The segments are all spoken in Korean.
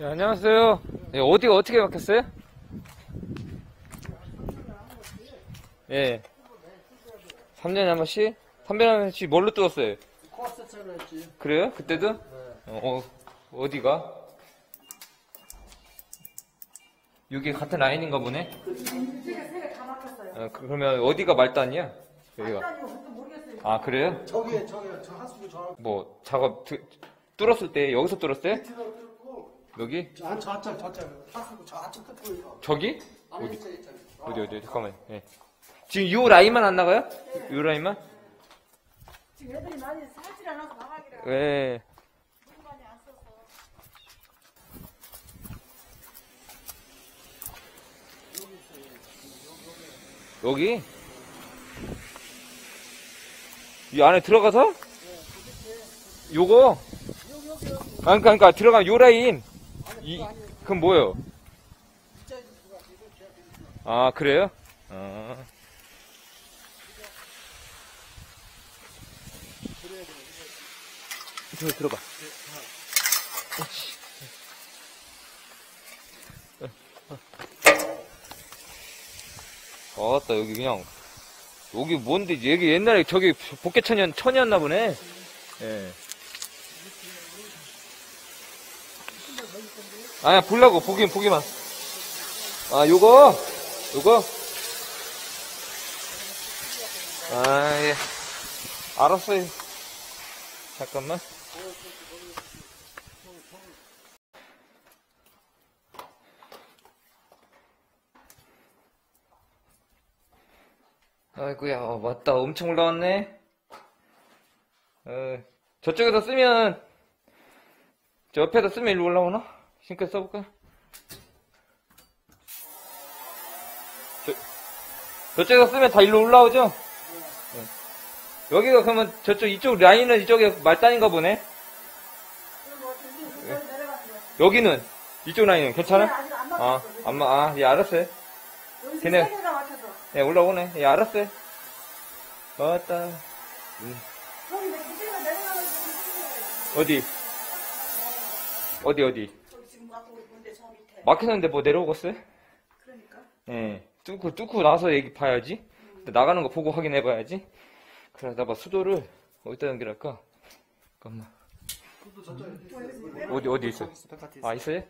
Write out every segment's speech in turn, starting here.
네, 안녕하세요. 네, 어디가 어떻게 막혔어요? 예. 3년에 한 번씩? 3년에 한 번씩 뭘로 뚫었어요? 코스처럼 했지. 그래요? 그때도? 어, 어, 디가 여기 같은 라인인가 보네? 어, 그- 그러면 어디가 말단이야? 여기가. 아, 그래요? 저기 저기 저 하수구 저 뭐, 작업, 드- 뚫었을 때 여기서 뚫었어요? 밑으로 여기? 저 저쪽 저쪽 하수구 저 안쪽 끝으로 이거. 저기? 아니 어디? 저기 저기. 어디, 어디, 잠깐만. 예. 지금 요 라인만 안 나가요? 요 라인만? 지금 애들이 많이 살질 않아서 나가기라 예. 물 많이 안 써서 여기? 이 안에 들어가서? 요거? 아, 그러니까, 그러니까 들어가면 요 라인. 이, 그럼 뭐예요? 아, 그래요? 아. 들어, 들어가. 아따, 여기 그냥, 여기 뭔데, 여기 옛날에 저기 복개천이었, 천이었나 보네. 예. 아야, 보려고, 보긴, 보기만. 아, 요거? 요거? 아, 예. 알았어요. 잠깐만. 아이고야, 어, 맞다. 엄청 올라왔네. 어, 저쪽에서 쓰면, 저 옆에다 쓰면 일로 올라오나? 싱크 써볼까? 저, 저쪽에서 쓰면 다 일로 올라오죠? 어. 여기가 그러면 저쪽 이쪽 라인은 이쪽에 말단인가 보네? 여기는? 이쪽 라인은 괜찮아? 안 아, 맞췄어 안, 마- 아, 예, 알았어요. 걔네- 예, 올라오네. 예, 알았어요. 맞다. 내려가는 어디? 어디, 어디? 저기 지금 갖고 있는데 저 밑에 막혔는데 뭐 내려오겠어요? 그러니까 예. 뚫고, 뚫고 나서 얘기 봐야지. 나가는 거 보고 확인해봐야지. 그래, 나봐 수도를 어디다 연결할까? 잠깐만. 어디, 어디 있어? 아, 있어요?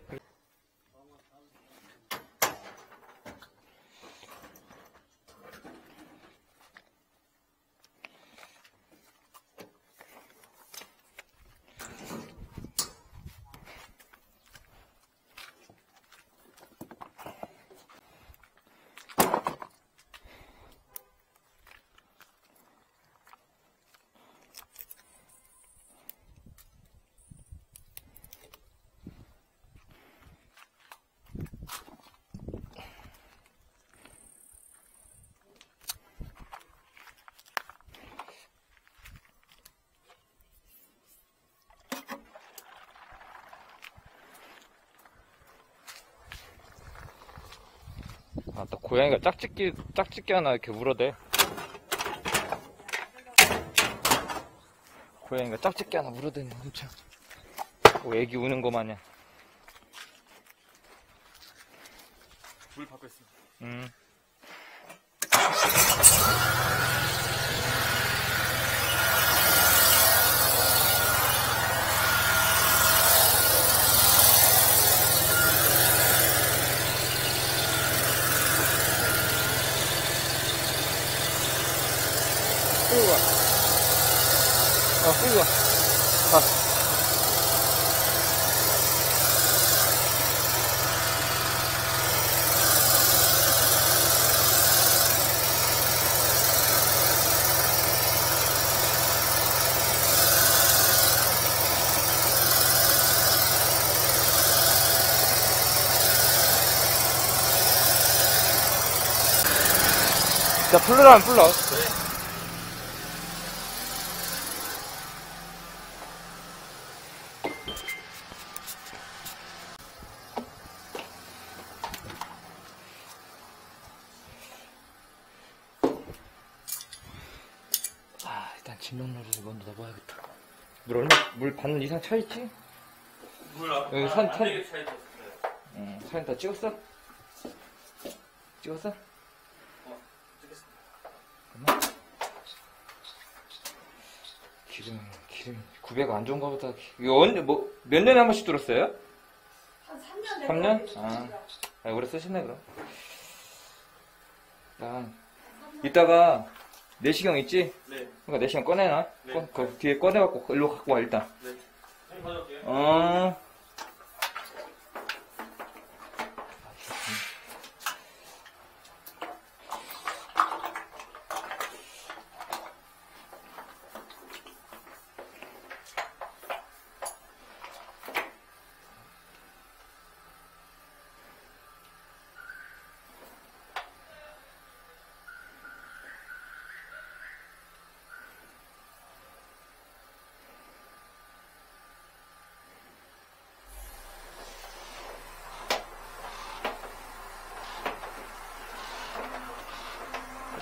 고양이가 짝짓기, 짝짓기 하나 이렇게 물어대. 고양이가 짝짓기 하나 물어대네, 엄청. 뭐 애기 우는 거 마냥. 물 받고 있습니다. 음. 끌고 와. 어, 끌고 와. 가. 자, 불러라면 불러. 아, 일단 진동로를 먼저 넣어봐야겠다. 물 얼마, 물 반은 이상 차있지? 물 아, 여기 아, 산- 안 산- 되게. 응, 사진 다 찍었어? 찍었어? 찍겠습니다. 기름, 기름, 900 안 좋은가 보다. 이거 언제, 뭐, 몇 년에 한 번씩 뚫었어요? 한 3년 삼 년? 아. 아, 오래 쓰시네, 그럼. 일단, 이따가, 내시경 있지? 네. 그러니까 내시경 꺼내놔. 네. 꺼, 그 뒤에 꺼내갖고, 일로 갖고 와, 일단. 네. 형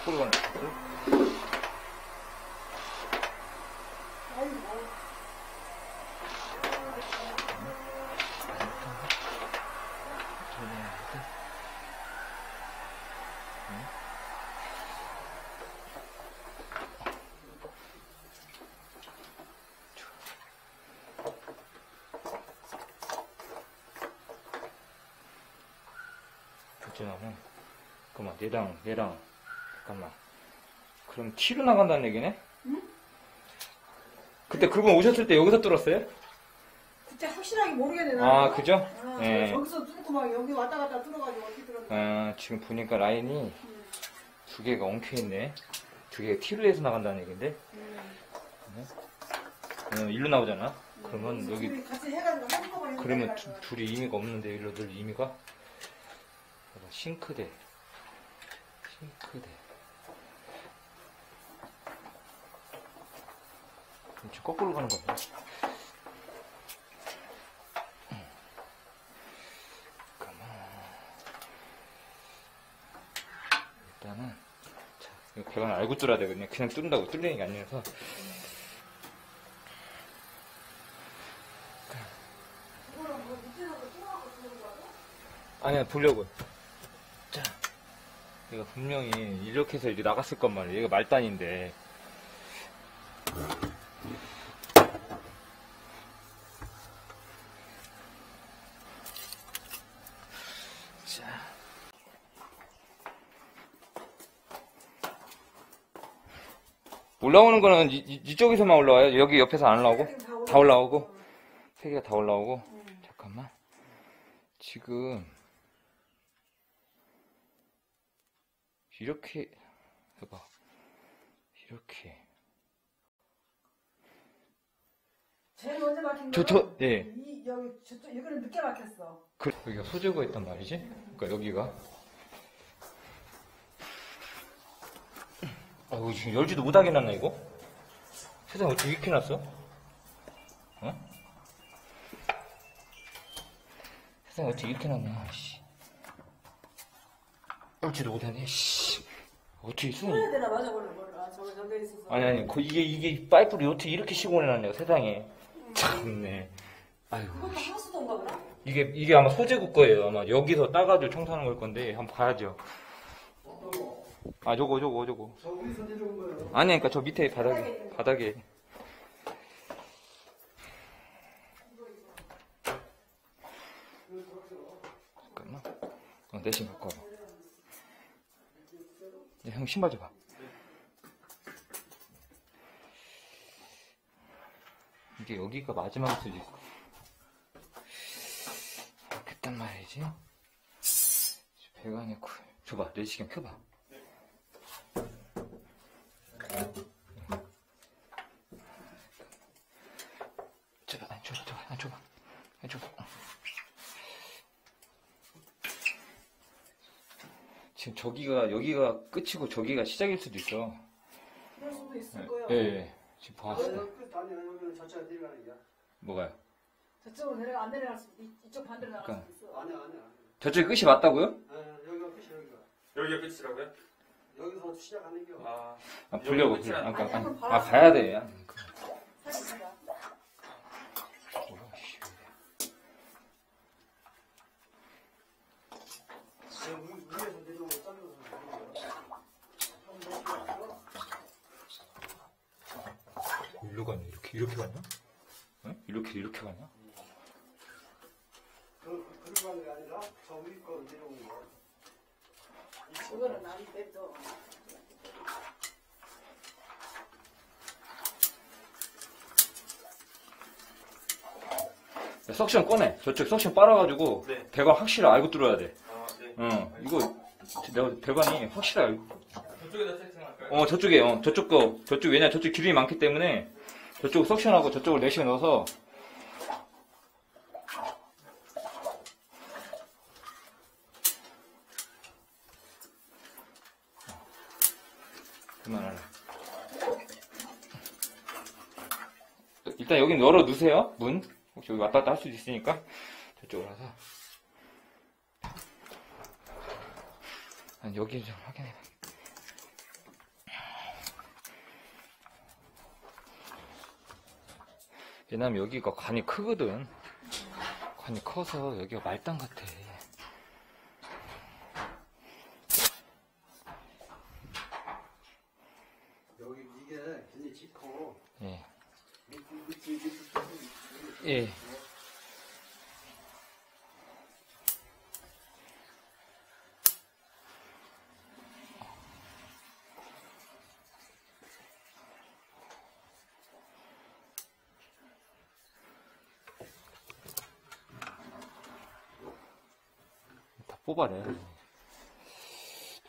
님 가져올게요. 어. 거꾸로 가는 거지? 그렇잖아. 그만 내당 잠깐만. 그럼 T로 나간다는 얘기네? 그때 그분 오셨을 때 여기서 뚫었어요? 그때 확실하게 모르겠네. 아, 그죠? 아, 예. 저기서 뚫고 막 여기 왔다 갔다 뚫어가지고 어떻게 들었나. 아, 지금 보니까 라인이 두 개가 엉켜있네. 두 개가 T로 해서 나간다는 얘기인데? 어, 일로 나오잖아? 그러면 여기, 둘이 같이 해가지고 한꺼번에 그러면. 두, 둘이 의미가 없는데, 일로 늘 의미가? 싱크대. 싱크대. 지금 거꾸로 가는. 잠깐만. 일단은, 자, 이거 배관 알고 뚫어야 되거든요. 그냥 뚫는다고 뚫리는 게 아니라서. 거야? 아니야, 보려고. 자. 얘가 분명히 이렇게 해서 이제 나갔을 건 말이야. 얘가 말단인데. 올라오는 거는 이, 이, 쪽에서만 올라와요? 여기 옆에서 안 올라오고? 다 올라오고? 세 개가 다 올라오고? 잠깐만. 지금 이렇게 해봐. 이렇게. 제일 먼저 막힌 저, 저, 예. 이, 여기 저쪽 여기는 늦게 막혔어. 그, 여기가 소재가 있단 말이지? 그러니까 여기가. 아이고, 지금 열지도 못하게 놨나, 이거? 세상에 어떻게 이렇게 놨어? 어? 세상에 어떻게 이렇게 놨냐, 씨. 열지도 못하네, 씨. 어떻게 손이. 해야 되나 맞아 원래 몰라. 저거 저게 있어서. 아니, 아니, 그 이게, 이게 파이프를 어떻게 이렇게 시공해놨냐, 세상에. 참네. 아이고. 그것도 하수도인가 보다. 이게, 이게 아마 소재국 거예요. 아마 여기서 따가지고 청소하는 걸 건데, 한번 봐야죠. 아, 저거, 저거, 저거. 저 우리 선제 좋은 거예요. 아니, 그니까 저 밑에 바닥에, 바닥에. 잠깐만. 어, 내신 갖고 와봐. 이제 형 신발 줘봐. 이게 여기가 마지막 수도 있고. 그딴 말이지. 배관에 쿨. 줘봐, 내시경 켜봐. 아니, 줘봐, 아니, 줘봐. 아니, 줘봐. 지금 저기가, 여기가 끝이고 저기가 시작일 수도 있어. 그럴 수도 있을 거예요. 예, 예. 지금 아, 끝 아니야. 여기는 자체가 내려가는 게야. 뭐가요? 저쪽으로 내려가 안 내려갈 있- 이쪽 반대로 나갈 그러니까. 수도 있어. 아니야, 아니야. 저쪽이 끝이 맞다고요? 아, 여기가 끝이 여기가. 여기가 끝이라고요? 여기서부터 시작하는 게. 아, 아 불려고. 아까 아, 아, 가야 돼. 야. 일로 갔냐? 이렇게 이렇게 갔냐? 응? 이렇게 이렇게 갔냐? 그, 그로 가는 게 아니라 저 위로 내려온 거야. 그거는 안 돼도. 야, 석션 꺼내. 저쪽 석션 빨아가지고, 네. 배관 확실히 알고 뚫어야 돼. 아, 네. 응, 이거, 내가 배관이 확실히 알고. 저쪽에다 세팅할까요? 어, 저쪽에, 어, 저쪽 거, 저쪽, 왜냐, 저쪽 기름이 많기 때문에, 저쪽 석션하고 저쪽을 내시에 넣어서, 그만하라. 일단 여기 열어 두세요, 문. 혹시 여기 왔다 갔다 할 수도 있으니까, 저쪽으로 와서. 여기 좀 확인해. 왜냐면 여기가 관이 크거든. 관이 커서 여기가 말단 같아. 여기 이게 굉장히 짙고, 예. 밑, 밑, 밑, 밑, 예. 다 뽑아내.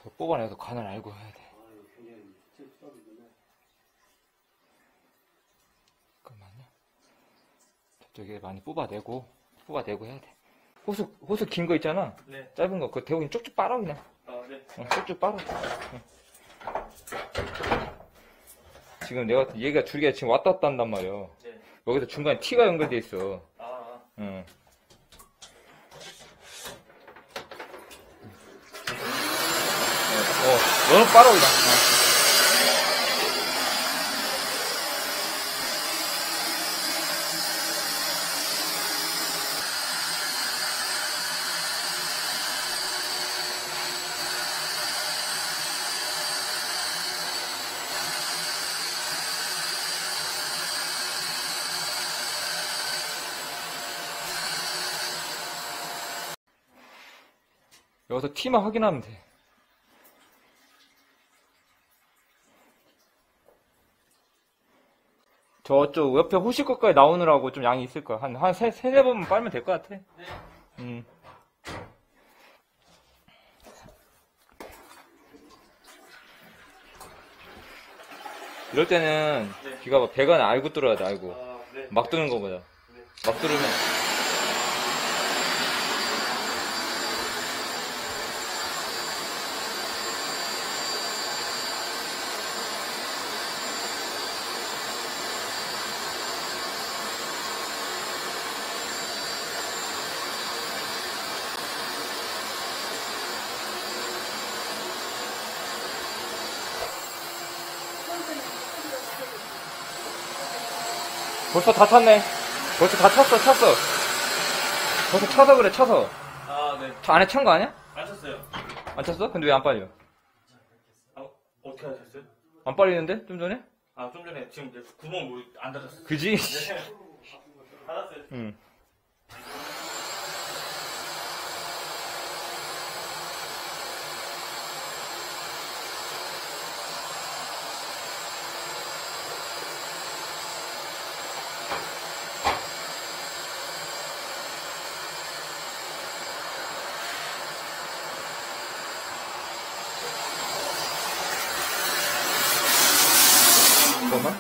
저 뽑아내서 간을 알고 해야 돼. 잠깐만요. 저쪽에 많이 뽑아내고, 뽑아내고 해야 돼. 호수, 호수 긴 거 있잖아. 네. 짧은 거, 대고 그냥 쭉쭉 빨아, 그냥. 아, 네. 어, 쭉쭉 빨아. 응. 지금 내가, 얘가 줄기가 지금 왔다 갔다 한단 말이야. 네. 여기서 중간에 T가 연결돼 있어. 아, 아. 응. 어, 어, 너는 빨아, 그냥. 어. 여기서 T만 확인하면 돼. 저쪽 옆에 호실 것까지 나오느라고 좀 양이 있을 거야. 한, 한 세, 세네 번만 빨면 될 것 같아. 네. 음. 이럴 때는 네. 귀가 막 배관을 알고 뚫어야 돼, 알고. 아, 네. 막 뚫는 거보다. 네. 막 뚫으면. 벌써 다 찼네. 벌써 다 찼어, 찼어. 벌써 차서 그래, 차서. 아, 네. 저 안에 찬 거 아니야? 안 쳤어요. 안 찼어? 근데 왜 안 빨려? 아, 어떻게 하셨어요? 안 빨리는데? 좀 전에? 아, 좀 전에 지금 이제 구멍 뭐안 닫았어요. 그지? 네. 닫았어요. 응. 잠깐만.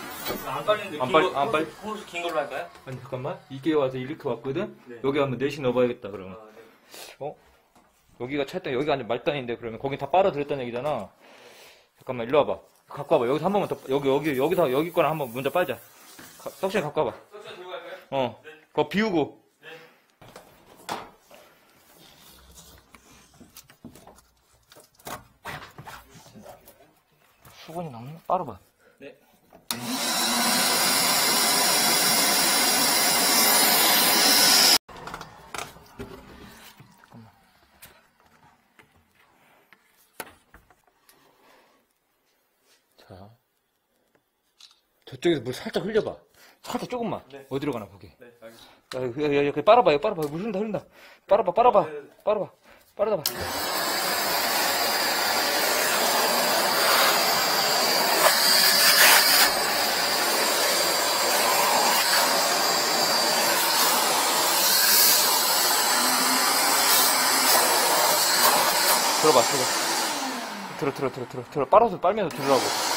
안 빨리- 거- 안 빨리- 호수- 긴 걸로 할까요? 아니, 잠깐만. 이게 와서 이렇게 왔거든? 네. 여기 한번 넷이 넣어봐야겠다, 그러면. 아, 네. 여기가 찰때 여기가 완전 말단인데, 그러면 거긴 다 빨아들였다는 얘기잖아. 잠깐만, 일로 와봐. 갖고 와봐. 여기서 한 번만 더, 여기, 여기, 여기서, 여기 거랑 한번 먼저 빨자. 가- 떡신 갖고 와봐. 석션 들고 갈까요? 어. 네. 그거 비우고. 네. 수건이 남나? 빨아봐. 네. 자. 저쪽에서 물 살짝 흘려봐. 살짝 조금만. 네. 어디로 가나 보게. 네, 알겠습니다. 야, 야, 야, 야, 빨아봐, 야, 빨아봐. 물 흐른다, 흐른다. 빨아봐, 빨아봐. 네, 네, 네. 빨아봐. 빨아다 봐. 들어봐, 들어봐. 들어, 들어, 들어, 들어, 들어. 빨아서 빨면서 들으라고.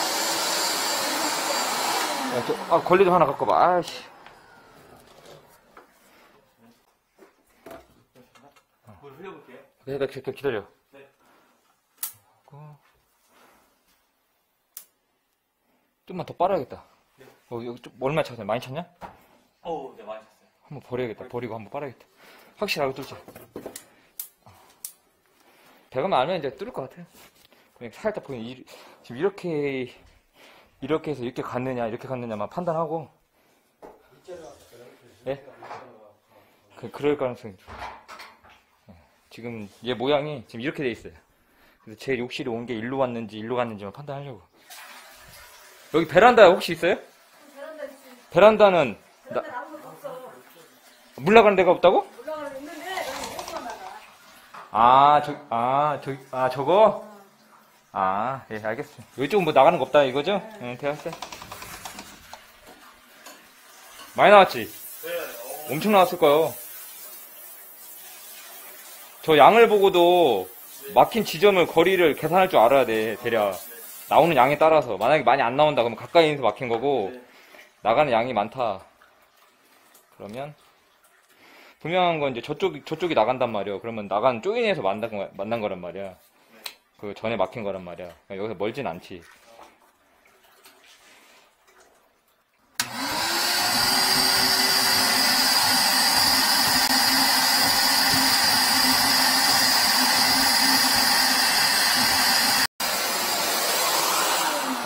야, 저, 아, 걸리 좀 하나 갖고 봐. 아이씨. 물 흘려볼게요. 네, 나 잠깐 기다려. 네. 좀만 더 빨아야겠다. 네. 어, 여기 좀 얼마 찼냐? 많이 찼냐? 어우, 네, 많이 찼어요. 한번 버려야겠다. 버리고 한번 빨아야겠다. 확실하게 뚫자. 배가만 알면 이제 뚫을 것 같아요. 그냥 살짝 이- 지금 이렇게 이렇게 해서 이렇게 갔느냐 이렇게 갔느냐만 판단하고 예? 그, 그럴 가능성이 좀. 예. 지금 얘 모양이 지금 이렇게 돼 있어요. 그래서 제 욕실에 온게 일로 왔는지 일로 갔는지만 판단하려고. 여기 베란다 혹시 있어요? 베란다 있지. 베란다는 없어. 물 나가는 데가 없다고? 올라가는 있는데 여기 못 나가. 아, 저, 아, 저, 아, 저거? 아, 예, 알겠어요. 이쪽은 뭐 나가는 거 없다, 이거죠? 응, 대학생. 많이 나왔지? 네, 어, 엄청 나왔을 거요. 저 양을 보고도 막힌 지점을, 거리를 계산할 줄 알아야 돼, 대략. 나오는 양에 따라서. 만약에 많이 안 나온다, 그러면 가까이 있는 데 막힌 거고, 네. 나가는 양이 많다. 그러면, 분명한 건 이제 저쪽, 저쪽이 나간단 말이야. 그러면 나간 쪼인에서 만난, 거, 만난 거란 말이야. 그 전에 막힌 거란 말이야. 그러니까 여기서 멀진 않지.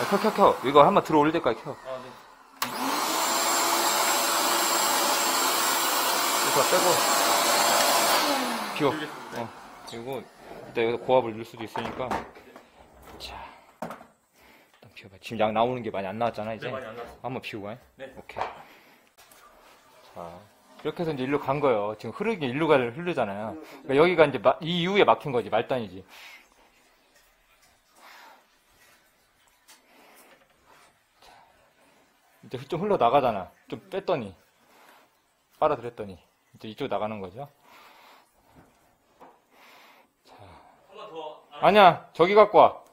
야, 켜, 켜, 켜. 이거 한번 들어 올릴 때까지 켜. 아, 네. 이거 빼고. 비워. 어. 그리고, 이따 여기서 고압을 넣을 수도 있으니까. 자. 일단 비워봐. 지금 양 나오는 게 많이 안 나왔잖아, 이제. 네, 많이 안 나왔어요. 한번 비우고, 해. 네. 오케이. 자. 이렇게 해서 이제 일로 간 거예요. 지금 흐르게 일로 가 흐르잖아요. 그러니까 여기가 이제 마- 이 이후에 막힌 거지, 말단이지. 자. 이제 좀 흘러 나가잖아. 좀 뺐더니. 빨아들였더니. 이제 이쪽 나가는 거죠. 한 번 더. 아, 아니야, 저기 갖고 와.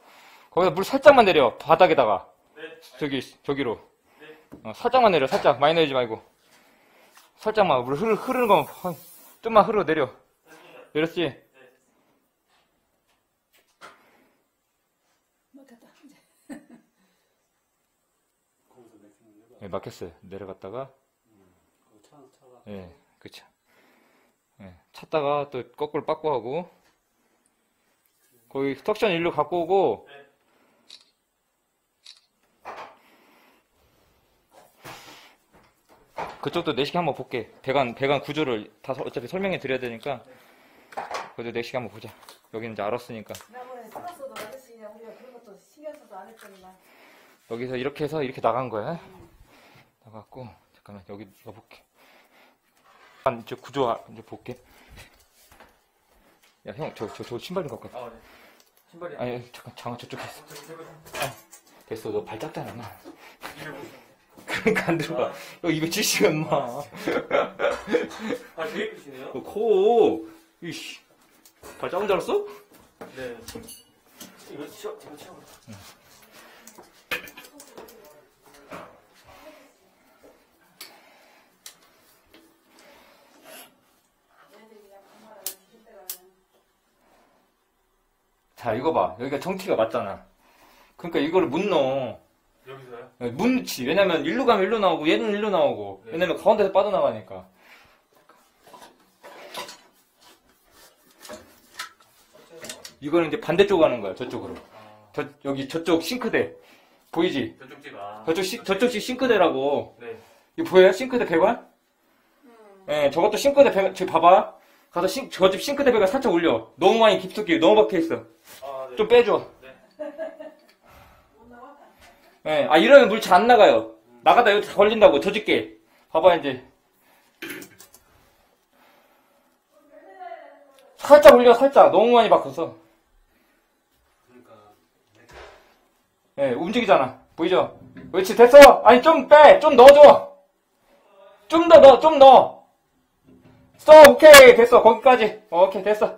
거기다 물 살짝만 내려, 바닥에다가. 네. 저기, 저기로. 네. 어, 살짝만 내려, 살짝. 많이 내리지 말고. 살짝만, 물 흐르, 흐르는 거만, 한- 좀만 흐르 내려. 내렸지? 예, 막혔어요. 내려갔다가, 차가 예, 그쵸. 예, 찾다가 또 거꾸로 빠꾸 하고, 거기 석션 일로 갖고 오고, 네. 그쪽도 내시경 한번 볼게. 배관, 배관 구조를 다 서- 어차피 설명해 드려야 되니까, 그래도 내시경 한번 보자. 여기는 이제 알았으니까. 지난번에 끊었어도 아저씨 그냥 우리가 그런 것도 신경 써서 안 했더니만. 여기서 이렇게 해서 이렇게 나간 거야. 나갔고, 잠깐만, 여기 넣어볼게. 한, 이제 구조, 아- 이제 볼게. 야, 형, 저, 저, 저 신발 좀 갖고 와. 아, 네. 신발이. 아니, 잠깐, 장어 저쪽에 있어. 제발. 됐어, 너 발 작잖아, 마. 있어요. 그러니까 안 들어가. 너 270은 마. 아, 되게 크시네요. 너 코, 이씨. 발 작은 줄 알았어? 네. 이거 치워, 이거 치워. 얘네들이 그냥 정말 죽을 때가 그냥. 자, 이거 봐. 여기가 정티가 맞잖아. 그러니까 이거를 못 넣어. 여기서요? 못 넣지. 왜냐면 일로 가면 일로 나오고 얘는 일로 나오고. 네. 왜냐면 가운데서 빠져나가니까. 이거는 이제 반대쪽 가는 거야. 저쪽으로. 아, 저, 여기 저쪽 싱크대. 보이지? 저쪽 집, 아. 저쪽 시, 저쪽이 싱크대라고. 네. 이거 보여요? 싱크대 배관? 음. 예, 저것도 싱크대 배관, 저기 봐봐. 가서 싱, 저 집 싱크대 배관 살짝 올려. 너무 많이 깊숙이 너무 박혀있어. 아, 네. 좀 빼줘. 네. 아, 이러면 물 잘 안 나가요. 나가다 여기 다 걸린다고 저짓게 봐봐 이제. 살짝 올려 살짝. 너무 많이 바꿔서. 예 움직이잖아. 보이죠? 그렇지 됐어? 아니 좀 빼! 좀 넣어줘! 좀 더 넣어 좀 넣어! 써 오케이! 됐어. 거기까지. 어, 오케이 됐어.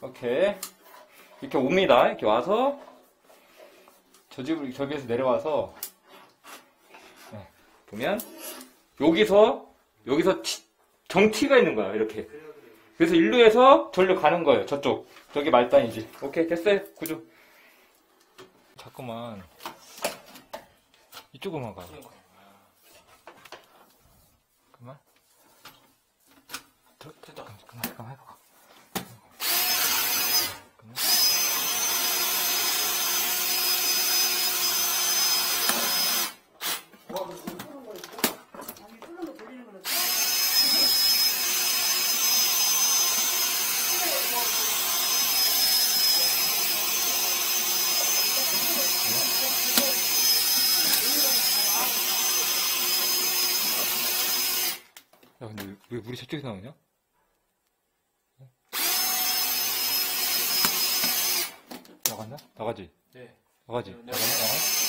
오케이 이렇게 옵니다. 이렇게 와서 저 집을 저기에서 내려와서 네, 보면 여기서 여기서 티- 정티가 있는 거야 이렇게. 그래서 일루에서 절로 가는 거예요 저쪽. 저기 말단이지. 오케이 됐어요. 구조. 자꾸만. 이쪽으로만 가 그만 들- 됐다. 그만 그만 그만 해봐 그만. 아니 푸는 거 돌리는 거는 야 근데 왜, 왜 물이 저쪽에서 나오냐? 나갔나? 나가지? 네. 나가지? 네. 나가나? 나가?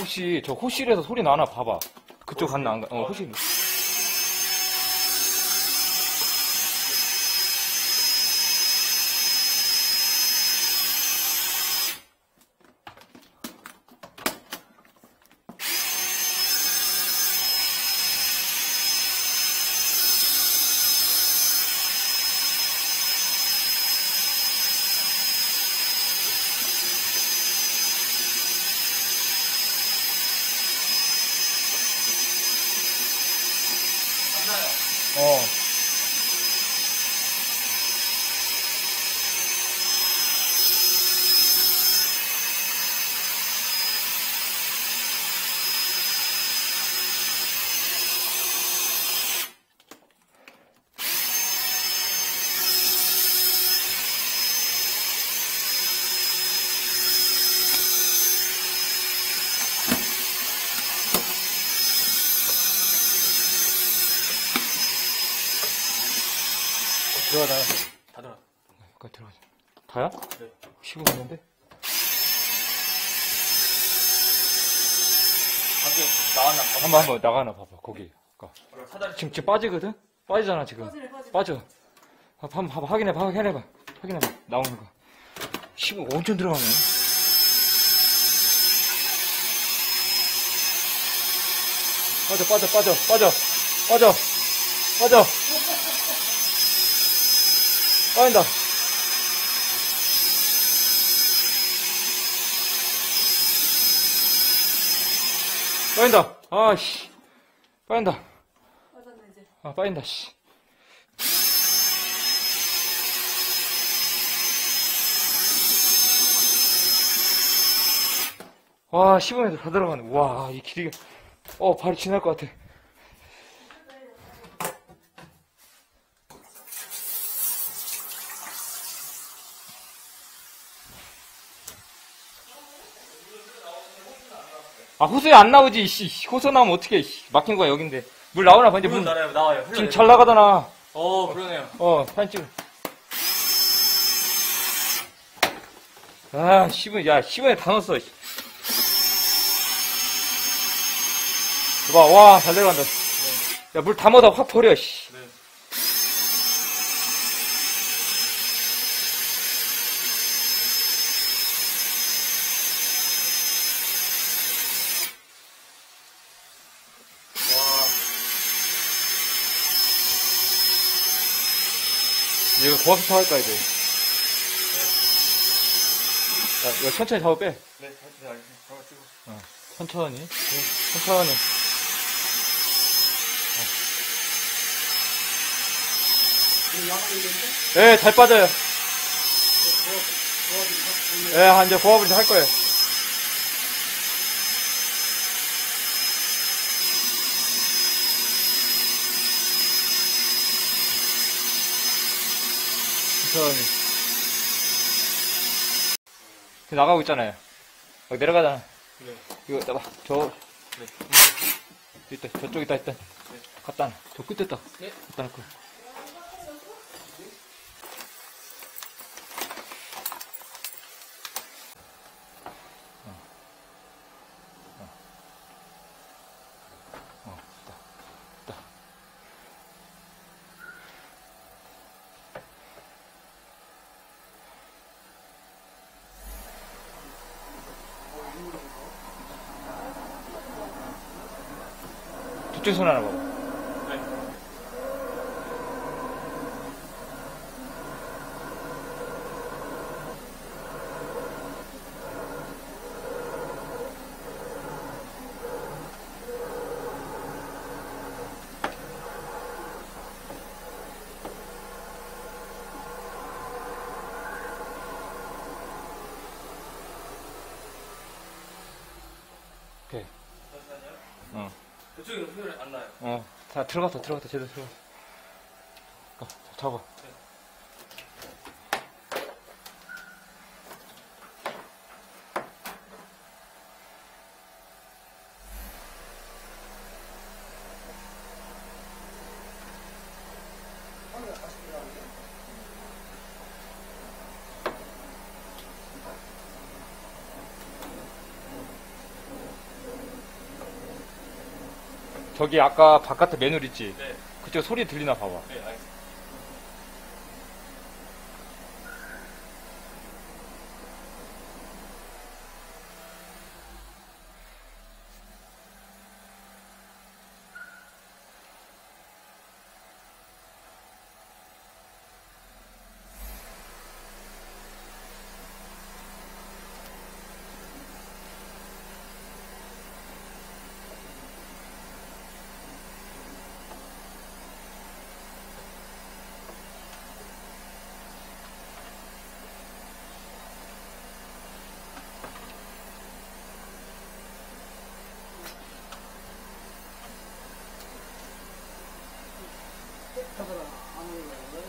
혹시 저 호실에서 소리 나나 봐봐. 그쪽 갔나 안 가? 어 호실. 어. 들어가자. 다 들어. 그 들어가자. 다야? 네. 15분 했는데? 밖에 나왔나 봐. 한번 한번 나가나 봐봐. 거기. 아까. 사다리 지금 지금 빠지거든? 빠지잖아 지금. 빠지네 빠지네 빠져. 아, 한번 봐봐. 확인해봐. 확인해봐. 확인해봐. 나오는 거. 15 엄청 들어가네. 빠져, 빠져, 빠져, 빠져, 빠져, 빠져. 빠진다. 빠진다. 아 씨. 빠진다. 빠졌네 이제 아, 빠진다, 씨. 와, 10분에도 다 들어가네. 와, 이 길이가, 어, 발이 지날 것 같아. 아, 호수에 안 나오지, 씨. 호수 나오면 어떻게, 씨. 막힌 거야, 여긴데. 물 나오나 봐, 이제 물 물. 나와요. 나와요. 지금. 잘 나가잖아. 어, 그러네요. 어, 사진 찍어. 아, 10분, 야, 10분에 다 넣었어. 씨. 봐, 와, 잘 내려간다. 야, 물 다 먹다 확 버려, 씨. 고압수터 할까, 이제. 야, 이거 천천히 잡아 빼. 네, 네, 알겠습니다. 잠깐 찍어. 천천히. 천천히. 예, 잘 빠져요. 예, 이제 고압을 할 거예요. 천천히. 나가고 있잖아요. 여기 내려가잖아. 네. 이거 봐봐. 저 네. 있다. 저쪽 있다 일단. 갖다 놔. 저 끝에 있다. 네. 갖다 놓고. 저쪽 손 하나 봐봐. 네. 오케이. 잠시만요. 어. 그쪽에 소리 안 나요. 어. 자, 들어갔다, 들어갔다, 제대로 들어갔다. 어, 자, 잡아. 저기 아까 바깥에 매눌 있지? 네. 그쪽 소리 들리나 봐봐. 네, 알겠습니다.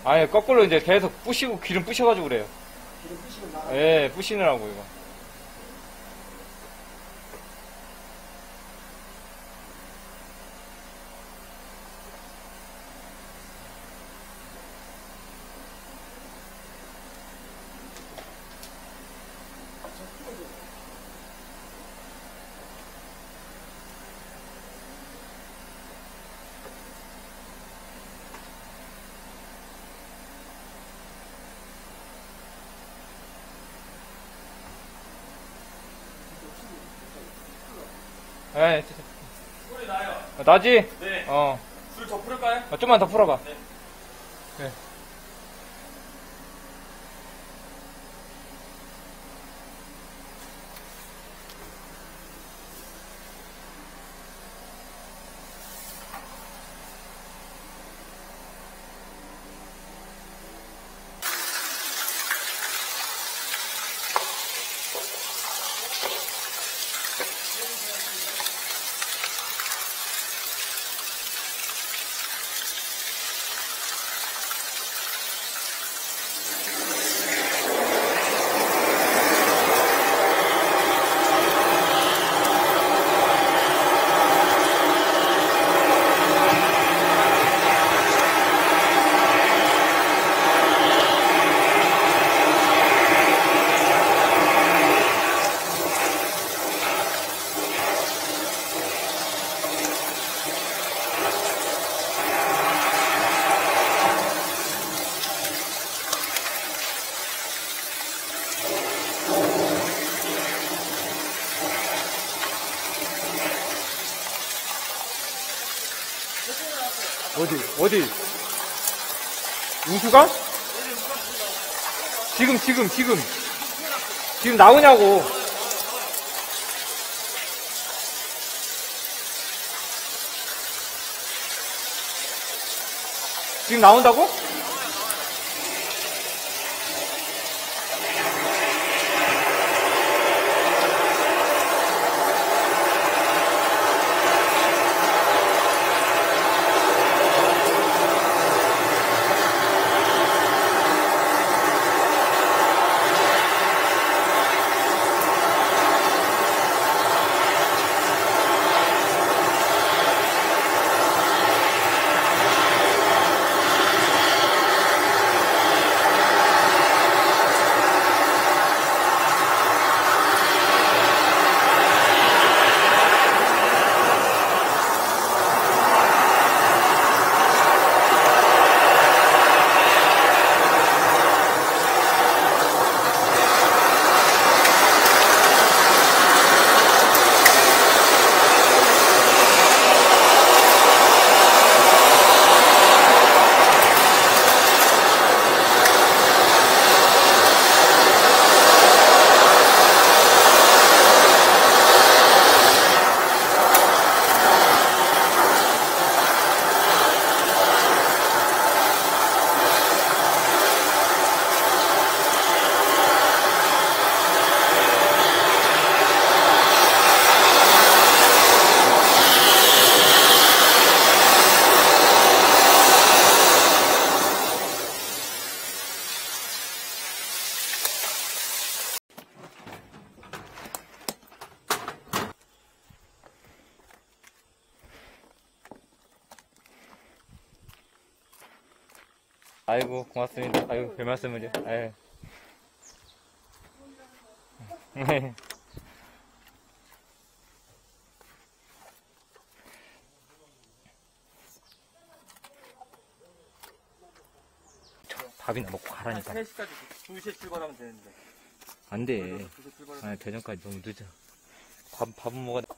아니, 거꾸로 이제 계속 부시고, 기름 부셔가지고 그래요. 기름 부시고 나가. 예, 부시느라고, 이거. 예, 진짜. 소리 나요. 어, 나지? 네. 어. 술더 풀을까요? 어, 좀만 더 풀어봐. 네. 네. 어디? 우수가? 지금, 지금, 지금. 지금 나오냐고. 지금 나온다고? 고 고맙습니다. 아이고 별 말씀을요. 아유. 밥이나 먹고 가라니까. 3시까지 2시에 출발하면 되는데. 안 돼. 2시에 출발하면 아, 대전까지 너무 늦어. 밥, 밥은 먹어야 돼.